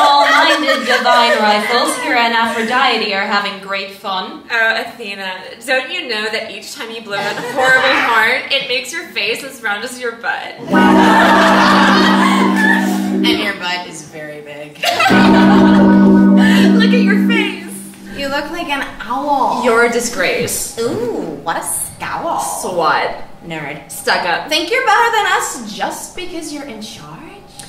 small-minded divine rifles Hera and Aphrodite are having great fun. Oh, Athena, don't you know that each time you blow that horrible horn, it makes your face as round as your butt? And your butt is very big. Look at your face. You look like an owl. You're a disgrace. Ooh, what a scowl. Swat. Nerd. Stuck up. Think you're better than us just because you're in charge?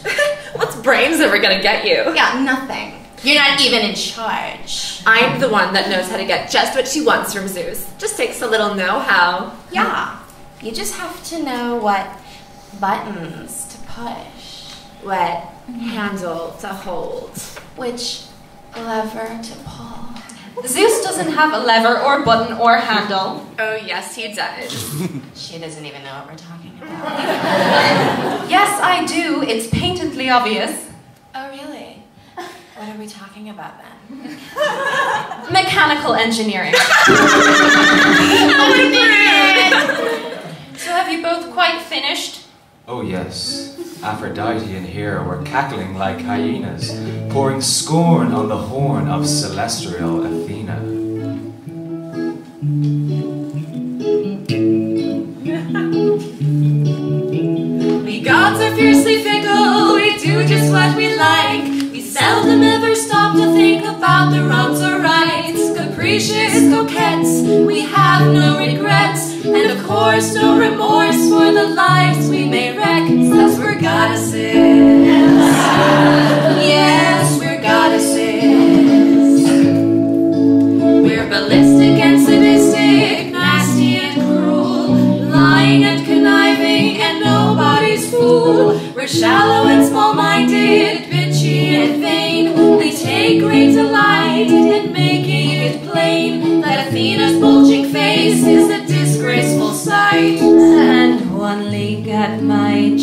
What's brains ever gonna get you? Yeah, nothing. You're not even in charge. I'm the one that knows how to get just what she wants from Zeus. Just takes a little know-how. Yeah. You just have to know what buttons to push, What mm-hmm. handle to hold. which lever to pull. Zeus doesn't have a lever or button or handle. Oh, yes, he does. She doesn't even know what we're talking about. Yes, I do. It's patently obvious. oh, really? What are we talking about then? Mechanical engineering. Oh so have you both quite finished? Oh yes, Aphrodite and Hera were cackling like hyenas, pouring scorn on the horn of celestial Athena. We gods are fiercely fickle, we do just what we like. We seldom ever stop to think about the wrongs or rights. Capricious coquettes, we have no regrets. And of course, no remorse for the lives we We're ballistic and sadistic, nasty and cruel, lying and conniving, and nobody's fool. We're shallow and small-minded, bitchy and vain. We take great delight in making it plain that Athena's bulging face is a disgraceful sight. And one league at my